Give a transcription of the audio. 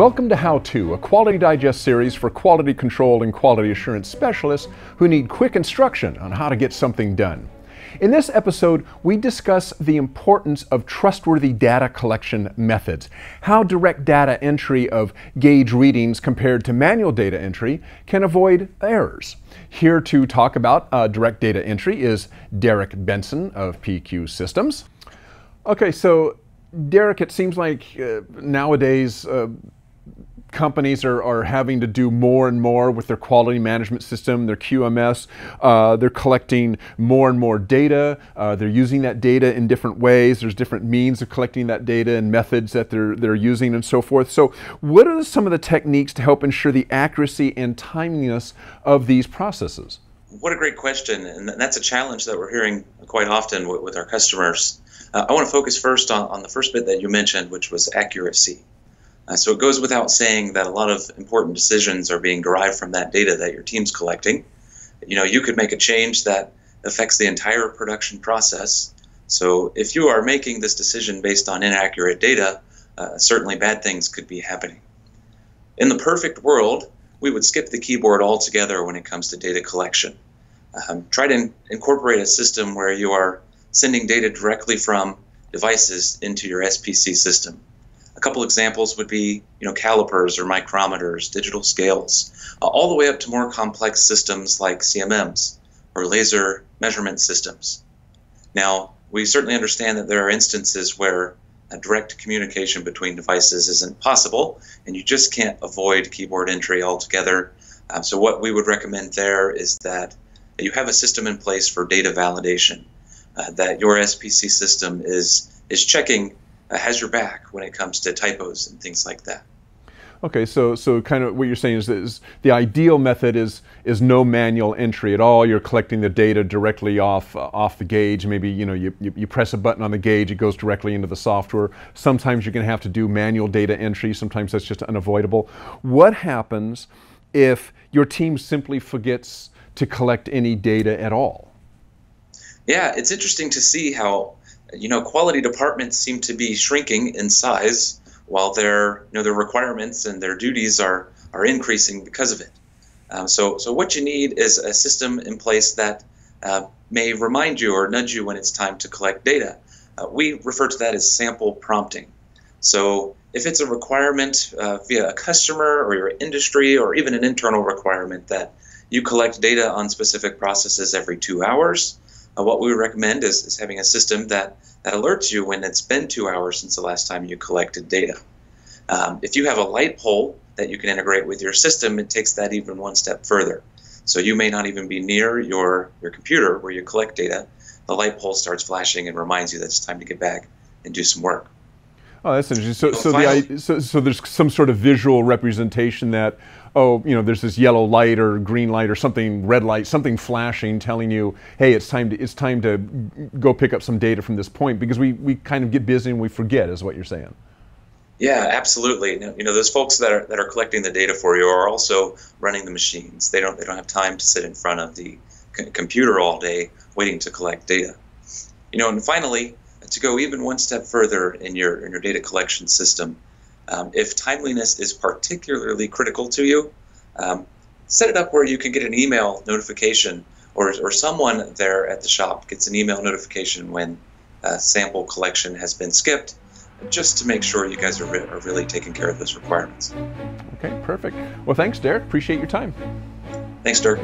Welcome to How To, a Quality Digest series for quality control and quality assurance specialists who need quick instruction on how to get something done. In this episode, we discuss the importance of trustworthy data collection methods, how direct data entry of gauge readings compared to manual data entry can avoid errors. Here to talk about uh, direct data entry is Derek Benson of PQ Systems. Okay, so Derek, it seems like uh, nowadays uh, companies are, are having to do more and more with their quality management system, their QMS. Uh, they're collecting more and more data. Uh, they're using that data in different ways. There's different means of collecting that data and methods that they're, they're using and so forth. So, what are some of the techniques to help ensure the accuracy and timeliness of these processes? What a great question. And that's a challenge that we're hearing quite often with, with our customers. Uh, I want to focus first on, on the first bit that you mentioned, which was accuracy. Uh, so it goes without saying that a lot of important decisions are being derived from that data that your team's collecting. You know, you could make a change that affects the entire production process. So if you are making this decision based on inaccurate data, uh, certainly bad things could be happening. In the perfect world, we would skip the keyboard altogether when it comes to data collection. Um, try to in- incorporate a system where you are sending data directly from devices into your SPC system. A couple examples would be, you know, calipers or micrometers, digital scales, uh, all the way up to more complex systems like CMMs or laser measurement systems. Now, we certainly understand that there are instances where a direct communication between devices isn't possible, and you just can't avoid keyboard entry altogether. Um, so, what we would recommend there is that you have a system in place for data validation, uh, that your SPC system is is checking has your back when it comes to typos and things like that. Okay, so so kind of what you're saying is, is the ideal method is is no manual entry at all. You're collecting the data directly off uh, off the gauge. Maybe you know you, you, you press a button on the gauge, it goes directly into the software. Sometimes you're going to have to do manual data entry. Sometimes that's just unavoidable. What happens if your team simply forgets to collect any data at all? Yeah, it's interesting to see how you know, quality departments seem to be shrinking in size while their, you know, their requirements and their duties are, are increasing because of it. Um, so, so what you need is a system in place that uh, may remind you or nudge you when it's time to collect data. Uh, we refer to that as sample prompting. So if it's a requirement uh, via a customer or your industry or even an internal requirement that you collect data on specific processes every two hours, uh, what we recommend is, is having a system that, that alerts you when it's been two hours since the last time you collected data. Um, if you have a light pole that you can integrate with your system, it takes that even one step further. So you may not even be near your, your computer where you collect data. The light pole starts flashing and reminds you that it's time to get back and do some work. Oh, that's interesting. So, so, the, so, so there's some sort of visual representation that oh, you know, there's this yellow light or green light or something, red light, something flashing telling you, hey, it's time to it's time to go pick up some data from this point because we, we kind of get busy and we forget, is what you're saying. Yeah, absolutely. You know, those folks that are that are collecting the data for you are also running the machines. They don't they don't have time to sit in front of the c- computer all day waiting to collect data. You know, and finally, to go even one step further in your in your data collection system, um, if timeliness is particularly critical to you, um, set it up where you can get an email notification or, or someone there at the shop gets an email notification when a sample collection has been skipped just to make sure you guys are, re- are really taking care of those requirements. Okay, perfect. Well, thanks, Derek. Appreciate your time. Thanks, Dirk.